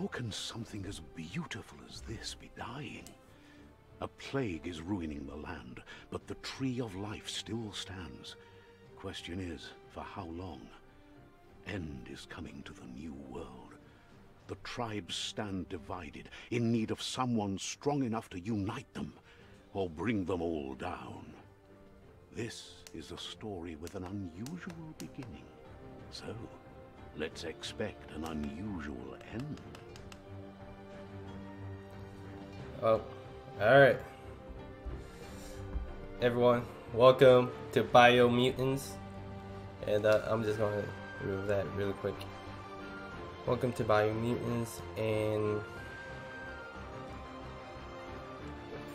How can something as beautiful as this be dying? A plague is ruining the land, but the tree of life still stands. Question is, for how long? End is coming to the new world. The tribes stand divided, in need of someone strong enough to unite them, or bring them all down. This is a story with an unusual beginning. So, let's expect an unusual end. Oh, alright. Everyone, welcome to Bio Mutants, And uh, I'm just to remove that really quick. Welcome to Bio Mutants, and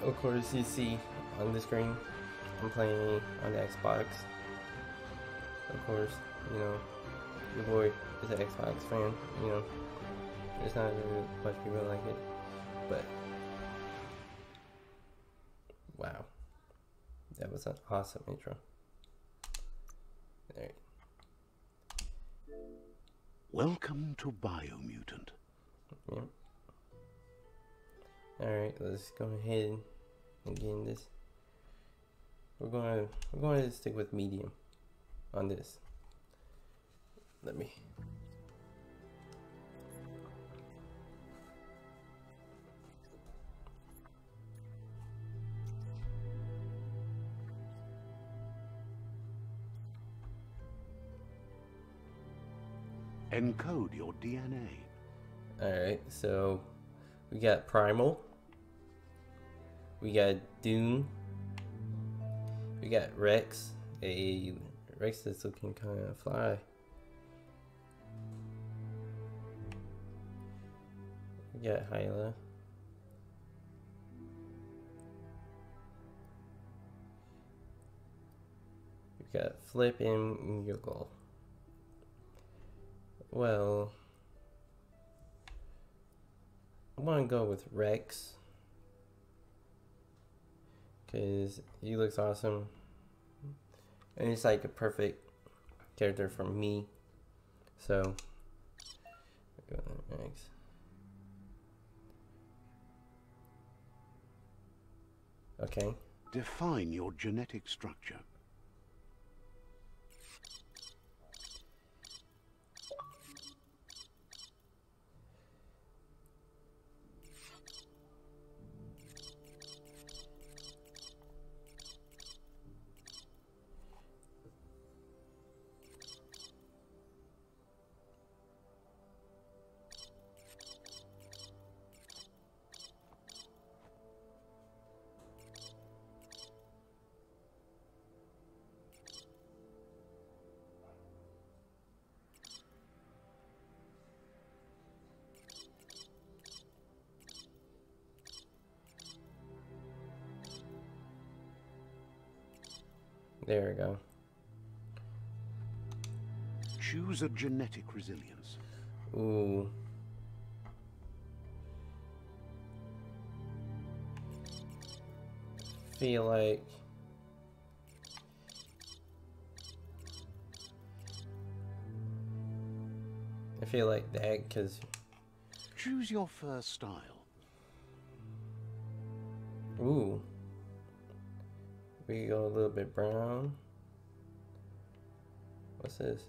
of course, you see on the screen, I'm playing on the Xbox. Of course, you know, your boy is an Xbox fan, you know, there's not really much people like it, but Wow. That was an awesome intro. There. Welcome to Biomutant. Yep. Alright, let's go ahead and get in this. We're gonna we're going to stick with medium on this. Let me Encode your DNA. Alright, so we got Primal. We got Dune. We got Rex. A Rex that's looking kind of fly. We got Hyla. We got Flip and Yogol. Well, I want to go with Rex because he looks awesome, and he's like a perfect character for me. So, go Rex. Okay. Define your genetic structure. A genetic resilience. Ooh. Feel like I feel like that because Choose your first style. ooh, we go a little bit brown. What's this?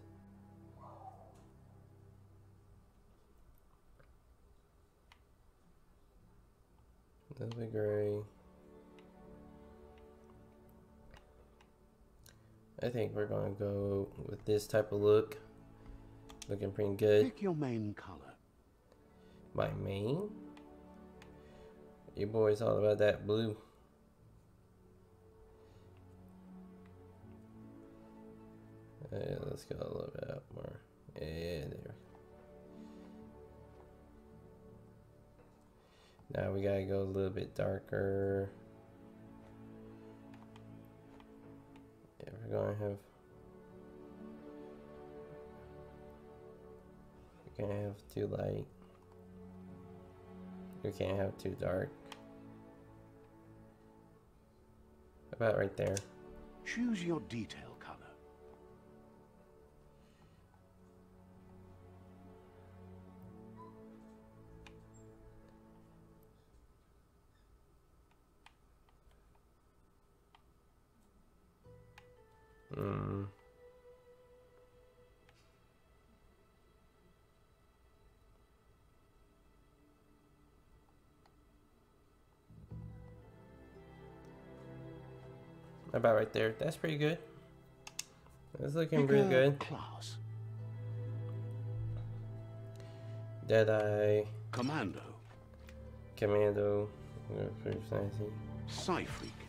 Little be gray. I think we're gonna go with this type of look. Looking pretty good. Pick your main color. My main? Your boy's all about that blue. Yeah, let's go a little bit up more. Yeah, there. Now we gotta go a little bit darker. Yeah, we're gonna have. We're gonna have too light. We can't have too dark. About right there. Choose your detail Hmm. About right there. That's pretty good. That's looking pretty good. Class. Deadeye, Commando. Commando, pretty fancy. Psyfreak.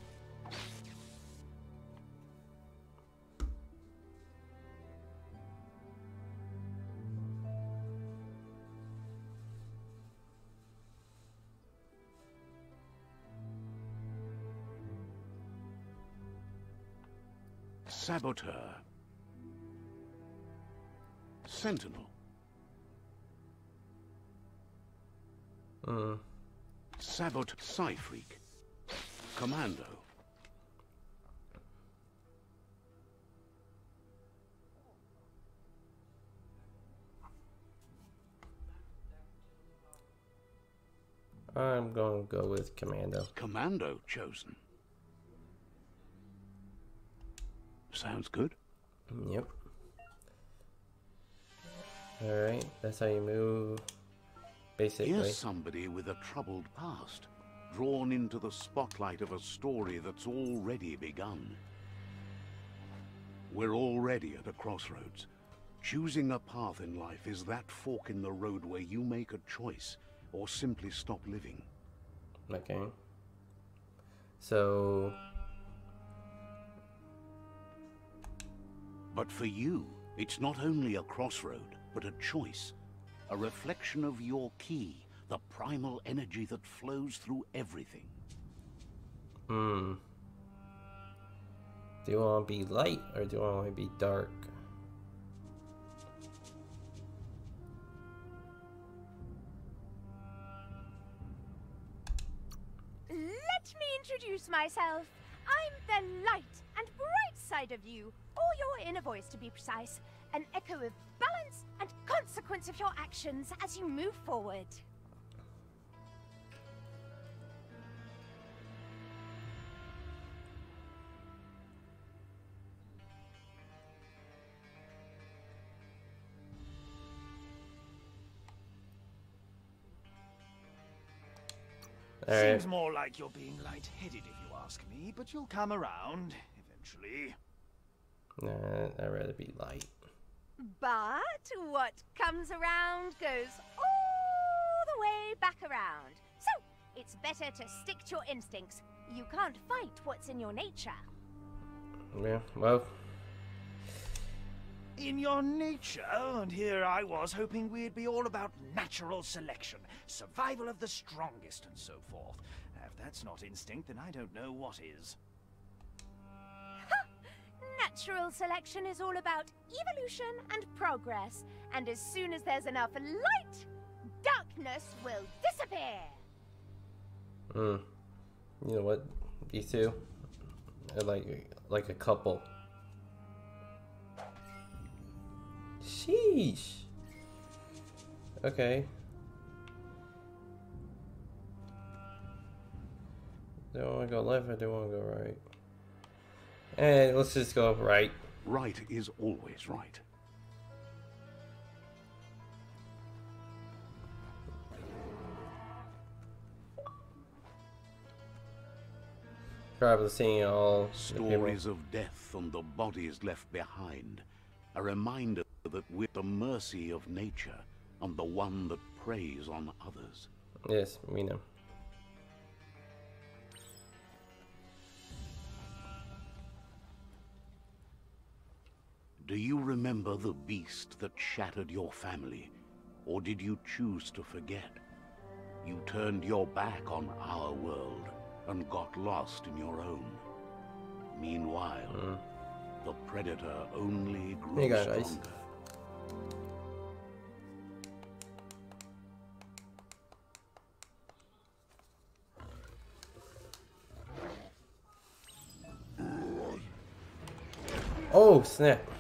Saboteur. Sentinel. Hmm. Sabot Psyfreak. Commando. I'm gonna go with Commando. Commando chosen. Sounds good. Yep. Alright, that's how you move. Basically. Here's somebody with a troubled past, drawn into the spotlight of a story that's already begun. We're already at a crossroads. Choosing a path in life is that fork in the road where you make a choice or simply stop living. Okay. So, But for you, it's not only a crossroad, but a choice. A reflection of your Ki, the primal energy that flows through everything. hmm. Do I want to be light or do I want to be dark? Let me introduce myself. I'm the light and bright side of you, or your inner voice to be precise, an echo of balance and consequence of your actions as you move forward. Alright. Seems more like you're being light-headed if you ask me, but you'll come around eventually. Nah, I'd rather be light. But what comes around goes all the way back around. So, it's better to stick to your instincts. You can't fight what's in your nature. Yeah, well, In your nature, and here I was hoping we'd be all about natural selection, survival of the strongest, and so forth. If that's not instinct, then I don't know what is. Natural selection is all about evolution and progress, and as soon as there's enough light, darkness will disappear. hmm. You know what? These two like like a couple. Sheesh. Okay. Do I want to go left or do I want to go right? And let's just go right. Right is always right. Probably seeing all. Stories of death and the bodies left behind. A reminder that we're the mercy of nature and the one that preys on others. Yes, we know. Do you remember the beast that shattered your family? Or did you choose to forget? You turned your back on our world and got lost in your own. Meanwhile, hmm. the predator only grew There you go, guys. stronger. Oh, snap.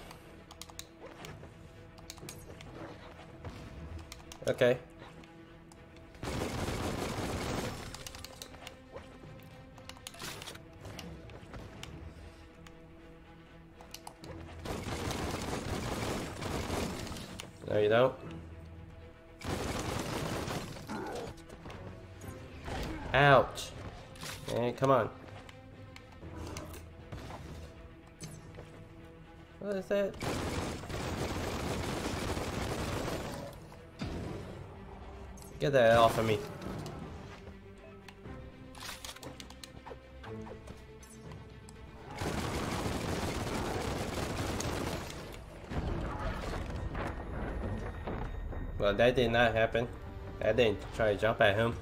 Okay. No, you don't. Ouch. Hey, come on. What is that? Get that off of me. Well, that did not happen. I didn't try to jump at him.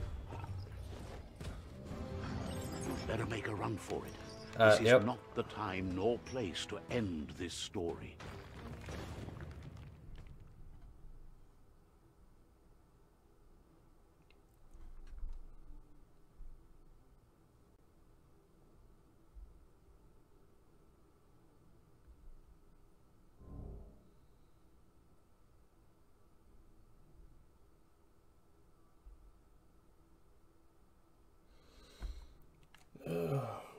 Better make a run for it. Uh, this is yep. not the time nor place to end this story.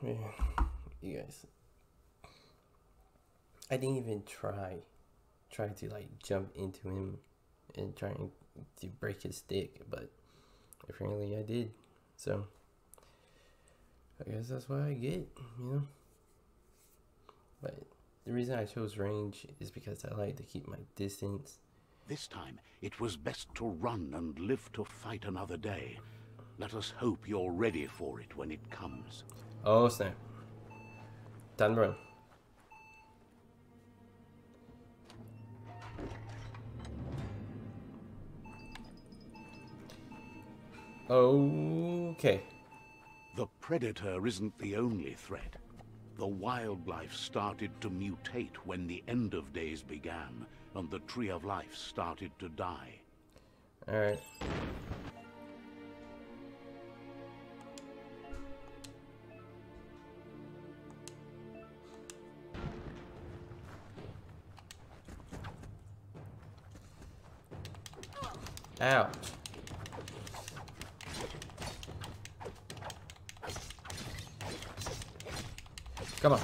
Man, you guys. I didn't even try, try to like jump into him and trying to break his stick, but apparently I did. So I guess that's what I get, you know. But the reason I chose range is because I like to keep my distance. This time, it was best to run and live to fight another day. Let us hope you're ready for it when it comes. Oh snap! Done run. Okay. The Predator isn't the only threat. The wildlife started to mutate when the end of days began, and the Tree of Life started to die. All right. Ouch. Come on.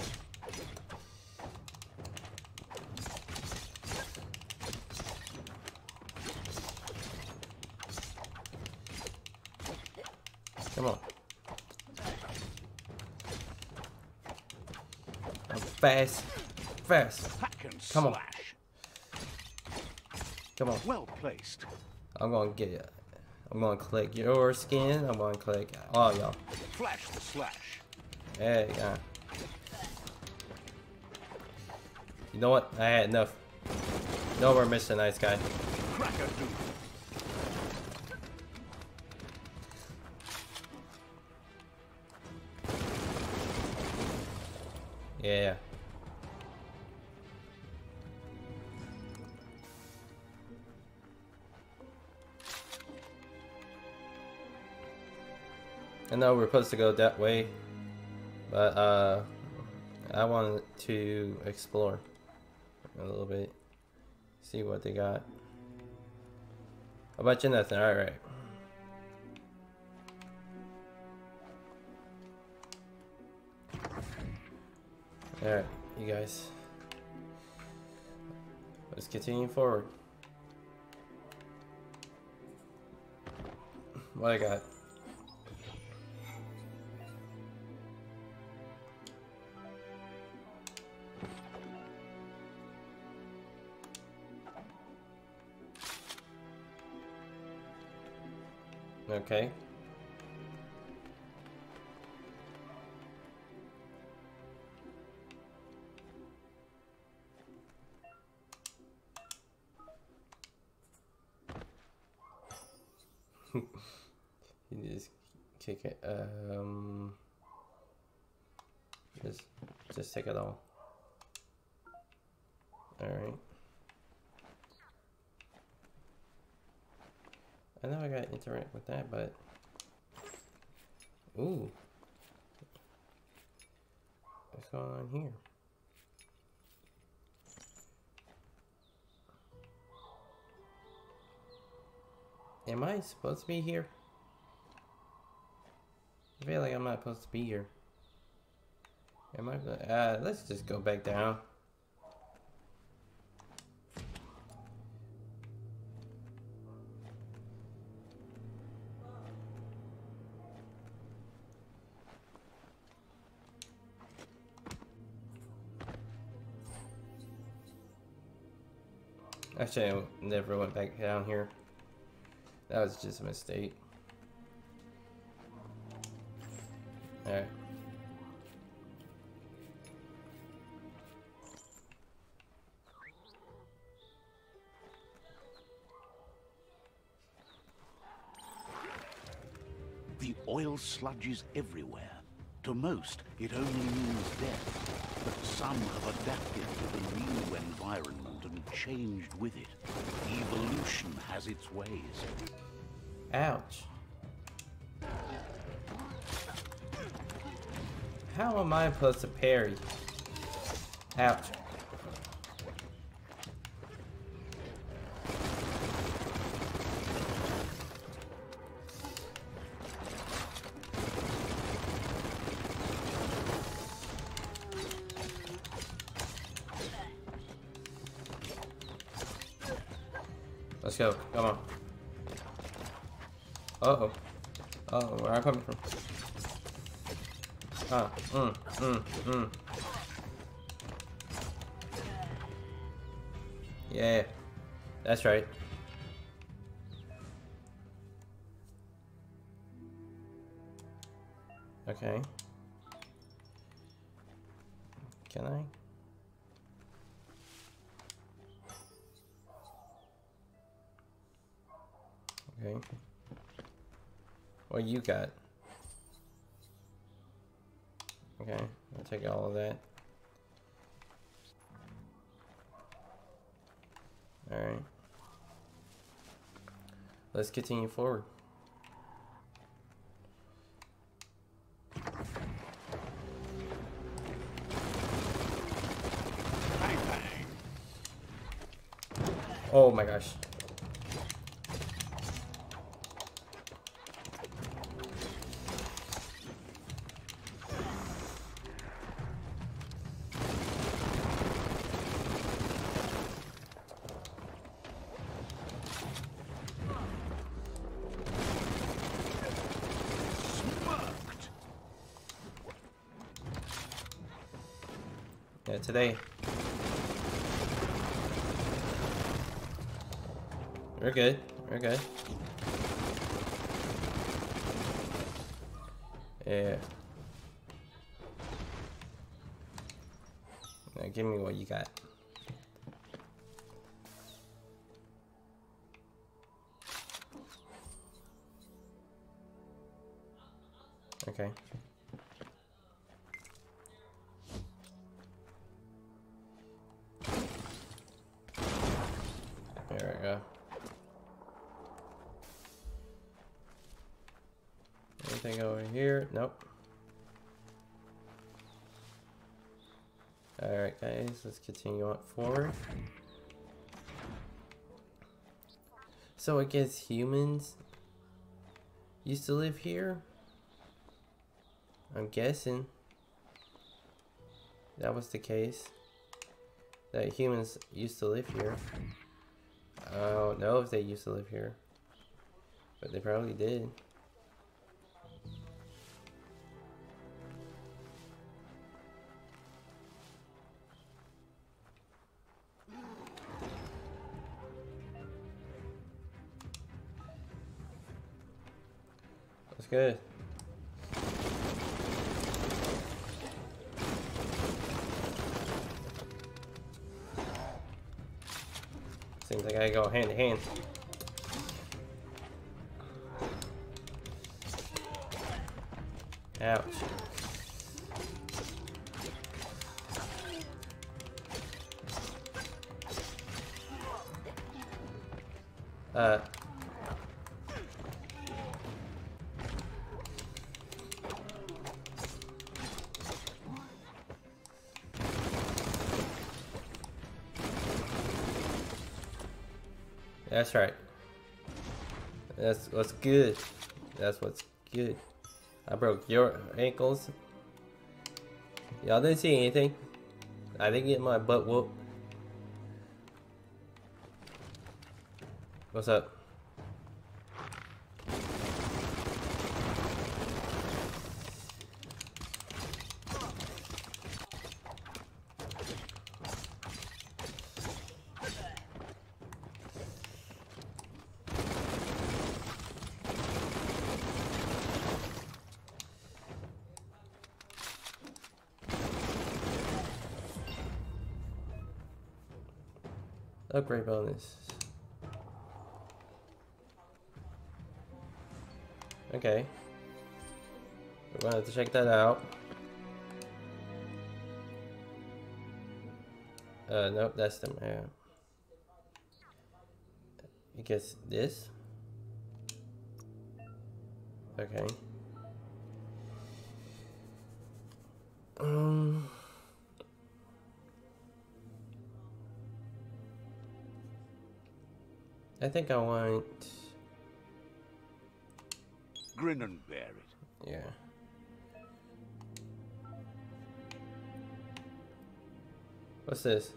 Come on. Oh, fast. Fast. Come on. Come on. Well placed. I'm gonna get it. I'm gonna click your skin. I'm gonna click all y'all. Flash the slash. There you know what? I had enough. No more Mr. Nice Guy. Yeah. I know we're supposed to go that way, but uh, I wanted to explore a little bit, see what they got. How about you, nothing? All right. All right, you guys. Let's continue forward. What I got? Okay. you just kick it. Um, just, just take it all. All right. I know I got to interact with that, but ooh, what's going on here? Am I supposed to be here? I feel like I'm not supposed to be here. Am I? Uh, let's just go back down. I never went back down here. That was just a mistake. Alright. The oil sludges everywhere. To most, it only means death. But some have adapted to the new environment changed with it. Evolution has its ways. Ouch. How am I supposed to parry? Ouch. Ah, mm, mm, mm. Yeah, that's right. Okay. Can I? Okay. What you got? Okay, I'll take all of that. Alright. Let's continue forward. Oh my gosh. Today. We're good. We're good. Yeah. Now give me what you got. Okay. Anything over here? Nope. Alright guys, let's continue on forward. So I guess humans used to live here? I'm guessing that was the case. That humans used to live here. I don't know if they used to live here. But they probably did. Good. Seems like I go hand to hand. Ouch. Uh. That's right. That's what's good. That's what's good. I broke your ankles. Y'all didn't see anything. I didn't get my butt whooped. What's up? Upgrade bonus. Okay. We're gonna have to check that out. Uh, nope, that's the map. I guess this? Okay. Um... I think I want... Grin and bear it. Yeah. What's this?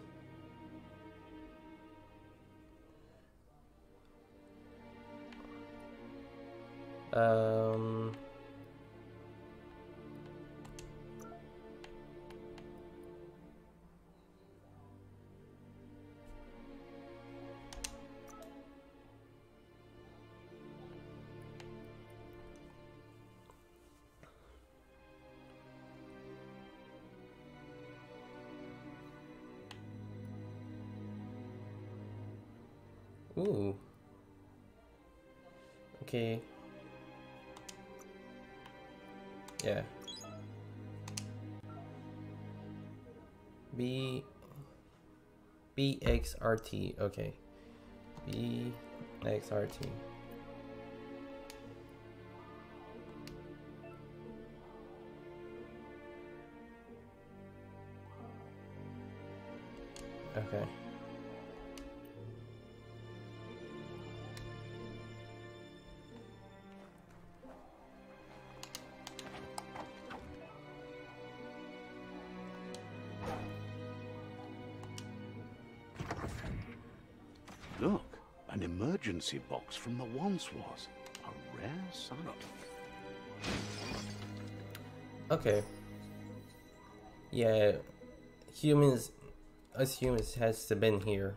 Um... Ooh. Okay. Yeah. B BXRT. Okay. BXRT. Okay. Box from the once was. A rare sight. Okay. Yeah, humans, us humans has to been here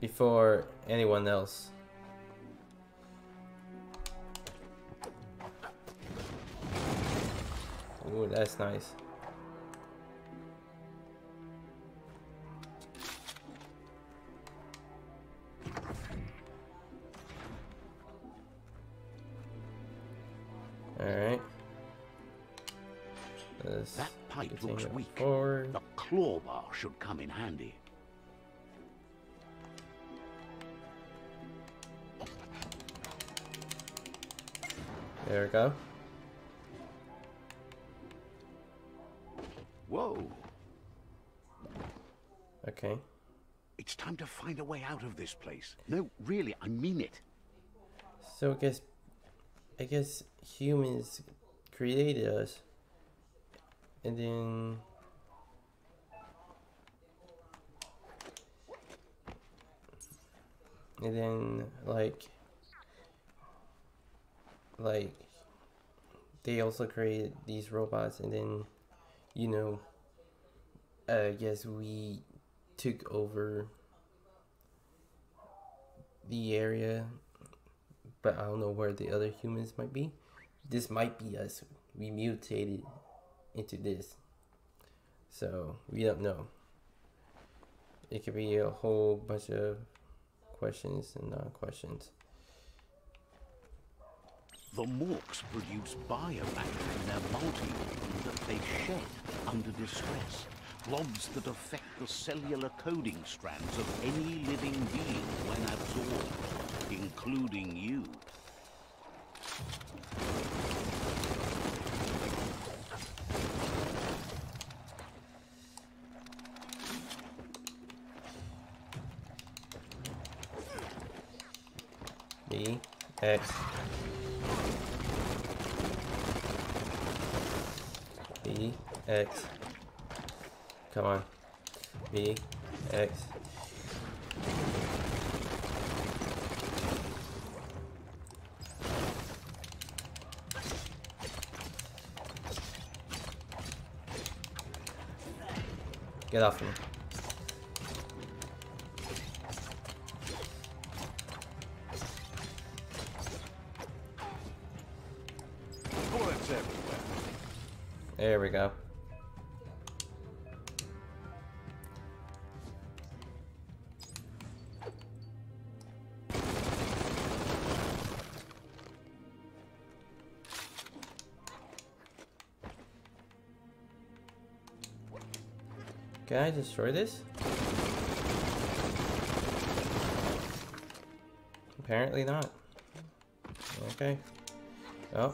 before anyone else. Ooh, that's nice. Looks weak. Forward. The claw bar should come in handy. There we go. Whoa! Okay. It's time to find a way out of this place. No, really, I mean it. So I guess I guess humans created us and then and then like like they also created these robots and then you know I guess we took over the area but I don't know where the other humans might be. This might be us. We mutated into this. So we don't know. It could be a whole bunch of questions and non questions. The Morks produce biomatter in their multi that they shed under distress. Blobs that affect the cellular coding strands of any living being when absorbed, including you. X B X Come on. B X Get off me. There we go. Can I destroy this? Apparently not. Okay. Oh.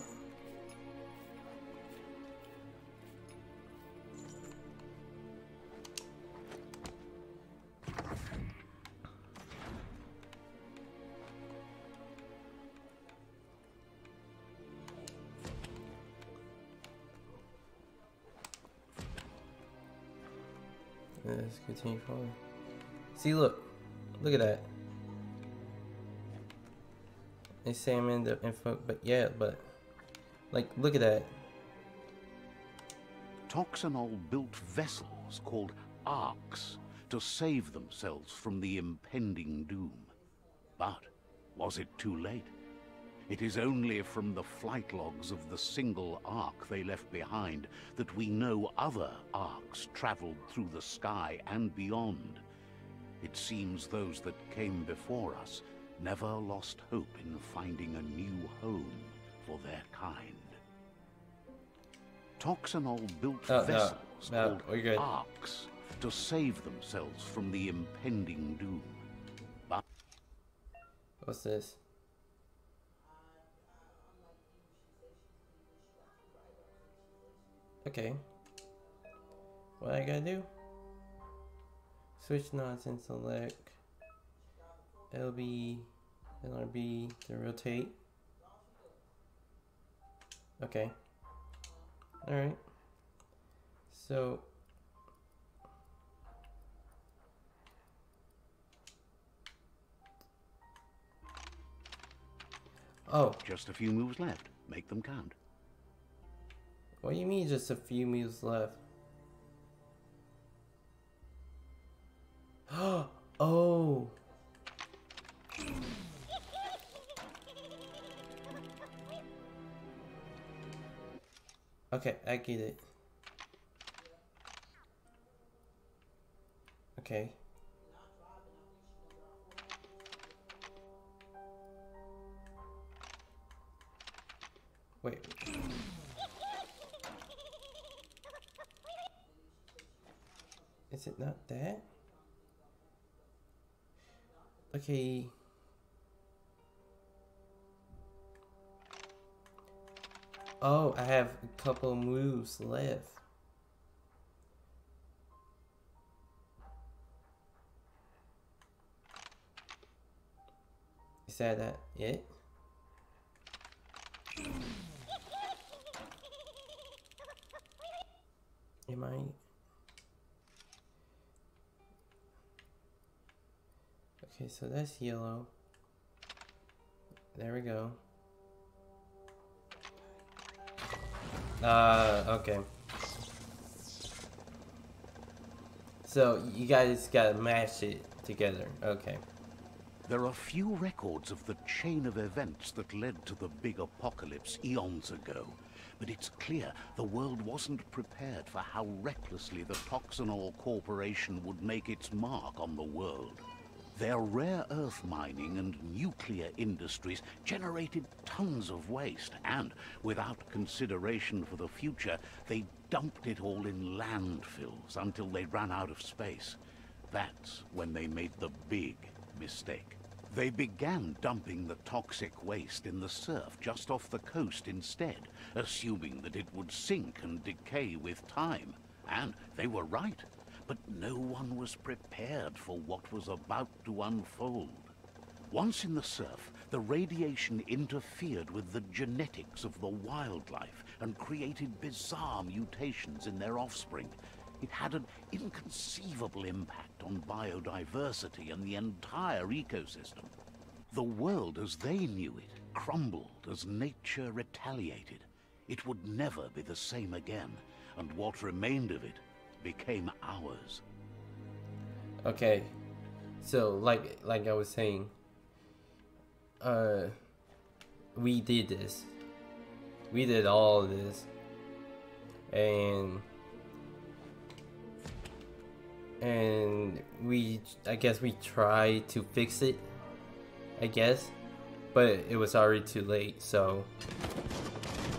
See, look. Look at that. They say I'm in the info, but yeah, but like, look at that. Toxanol built vessels called arks to save themselves from the impending doom. But was it too late? It is only from the flight logs of the single ark they left behind that we know other arks traveled through the sky and beyond. It seems those that came before us never lost hope in finding a new home for their kind. Toxanol built Oh, no, vessels no, called we're good. arks to save themselves from the impending doom. But What's this? Okay. What I gotta do? Switch nods and select LB, LRB to rotate. Okay. Alright. So. Oh, just a few moves left. Make them count. What do you mean just a few moves left? oh. Okay, I get it. Okay. Okay. Oh, I have a couple moves left. Is that that it? Okay, so that's yellow. There we go. Uh, okay. So you guys gotta mash it together. Okay. There are few records of the chain of events that led to the big apocalypse eons ago, but it's clear the world wasn't prepared for how recklessly the Toxanol Corporation would make its mark on the world. Their rare earth mining and nuclear industries generated tons of waste, and without consideration for the future, they dumped it all in landfills until they ran out of space. That's when they made the big mistake. They began dumping the toxic waste in the surf just off the coast instead, assuming that it would sink and decay with time. And they were right. But no one was prepared for what was about to unfold. Once in the surf, the radiation interfered with the genetics of the wildlife and created bizarre mutations in their offspring. It had an inconceivable impact on biodiversity and the entire ecosystem. The world as they knew it crumbled as nature retaliated. It would never be the same again, and what remained of it became ours. Okay. So like like I was saying, uh we did this. We did all this. And and we I guess we tried to fix it. I guess. But it was already too late, so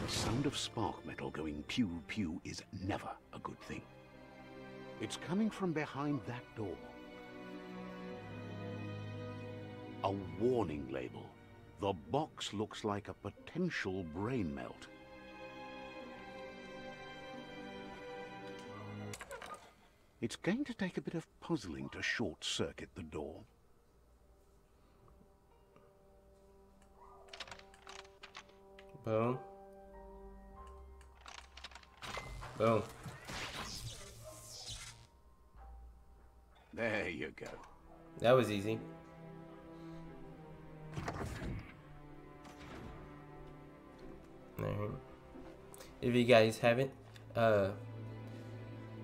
The sound of spark metal going pew pew is never a good thing. It's coming from behind that door. A warning label. The box looks like a potential brain melt. It's going to take a bit of puzzling to short-circuit the door. Boom. Boom. There you go. That was easy. Alright. If you guys haven't, uh,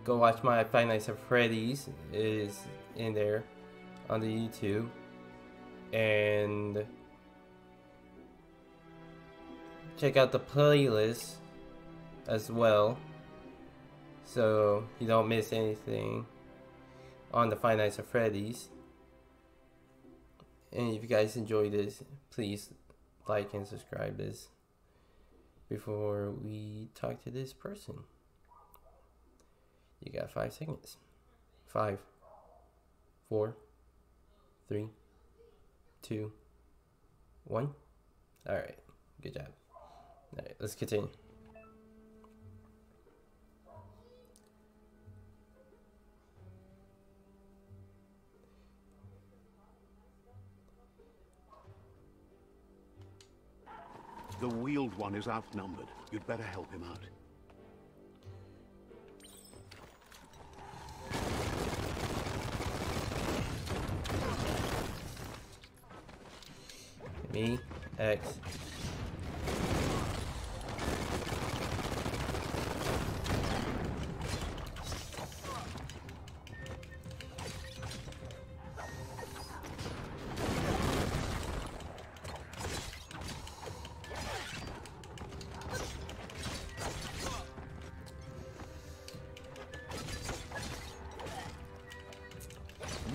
go watch my Five Nights at Freddy's it is in there on the YouTube. And check out the playlist as well. So you don't miss anything on the Five Nights at Freddy's. And if you guys enjoy this, please like and subscribe this before we talk to this person. You got five seconds. Five, four, three, two, one. Alright, good job. Alright, let's continue. The wheeled one is outnumbered. You'd better help him out. Me, X.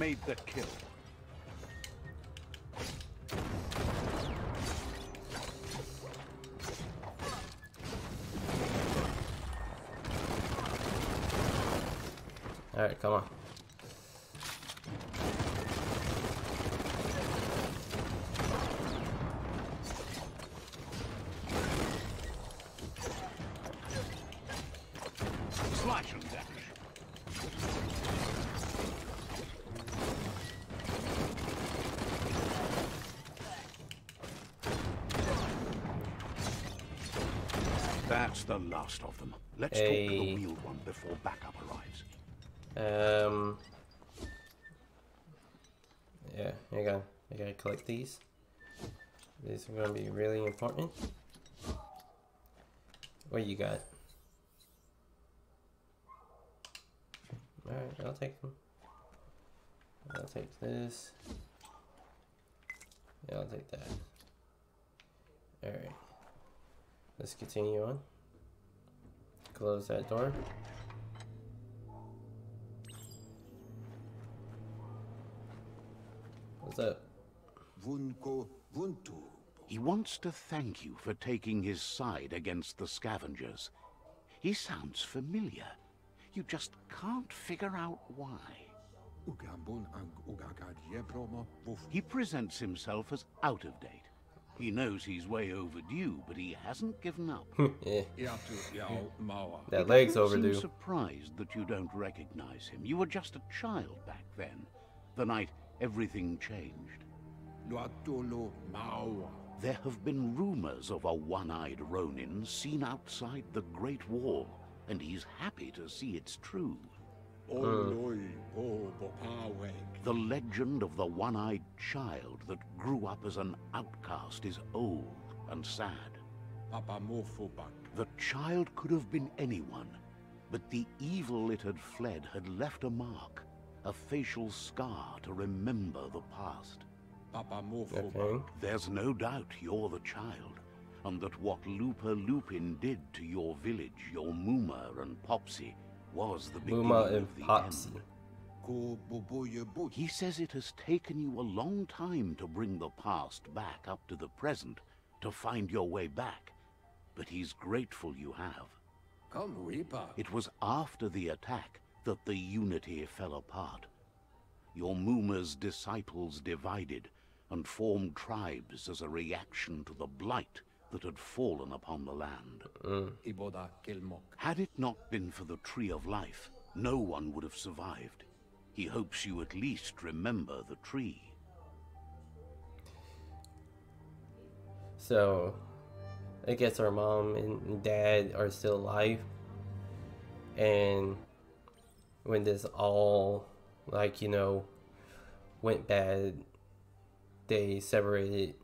Made the kill. Alright, come on. Slash and dash. That's the last of them. Let's talk to the wheeled one before backup arrives. Um. Yeah, I go. I gotta collect these. These are gonna be really important. What you got? Alright, I'll take them. I'll take this. Yeah, I'll take that. Alright. Let's continue on. Close that door. What's up? Vunko Vuntu. He wants to thank you for taking his side against the scavengers. He sounds familiar. You just can't figure out why. Ugambun ang ugagad yebromo vuf. He presents himself as out of date. He knows he's way overdue, but he hasn't given up. Hmm. Yeah, Iatu that leg's Doesn't seem overdue. surprised that you don't recognize him. You were just a child back then, the night everything changed. Luatolo mawa. There have been rumors of a one-eyed Ronin seen outside the Great Wall, and he's happy to see it's true. Oloi o bopaweg. The legend of the one-eyed child that grew up as an outcast is old and sad. Papa mofobak. The child could have been anyone, but the evil it had fled had left a mark, a facial scar to remember the past. Papa mofobak. Okay. There's no doubt you're the child, and that what Lupa-Lupin did to your village, your Muma and Popsy, was the beginning Muma of the Popsy. end. Ko boboye boy. He says it has taken you a long time to bring the past back up to the present, to find your way back, but he's grateful you have. Come weepa. It was after the attack that the unity fell apart. Your Muma's disciples divided and formed tribes as a reaction to the blight that had fallen upon the land. Iboda Kilmok. Had it not been for the Tree of Life, no one would have survived. He hopes you at least remember the tree. So, I guess our mom and dad are still alive. And when this all, like, you know, went bad, they separated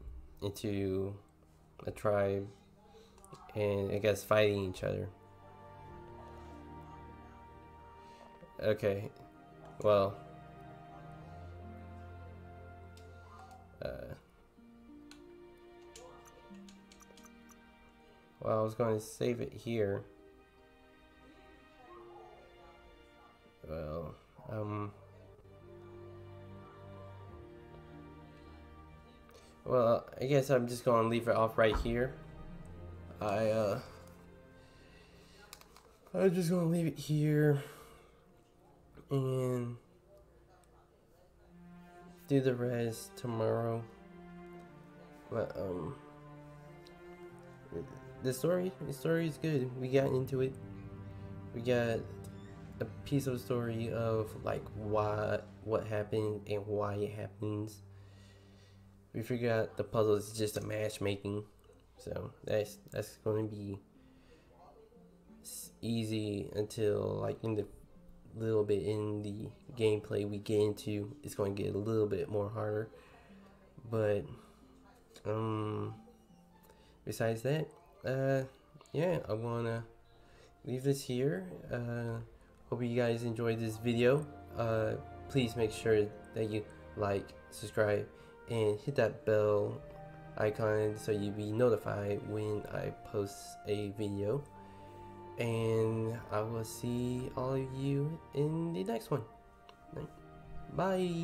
into a tribe and I guess fighting each other. Okay, well, uh, well, I was going to save it here. Well, um, well, I guess I'm just to leave it off right here. I, uh, I'm just to leave it here and do the rest tomorrow. But um, the story, the story is good. We got into it. We got a piece of story of like why what happened and why it happens. We figured out the puzzle is just a matchmaking, so that's that's going to be easy until like in the little bit in the gameplay we get into it's going to get a little bit more harder. But um besides that uh yeah i want to leave this here. Uh hope you guys enjoyed this video. Uh please make sure that you like subscribe and hit that bell icon so you'll be notified when i post a video and I will see all of you in the next one. Bye.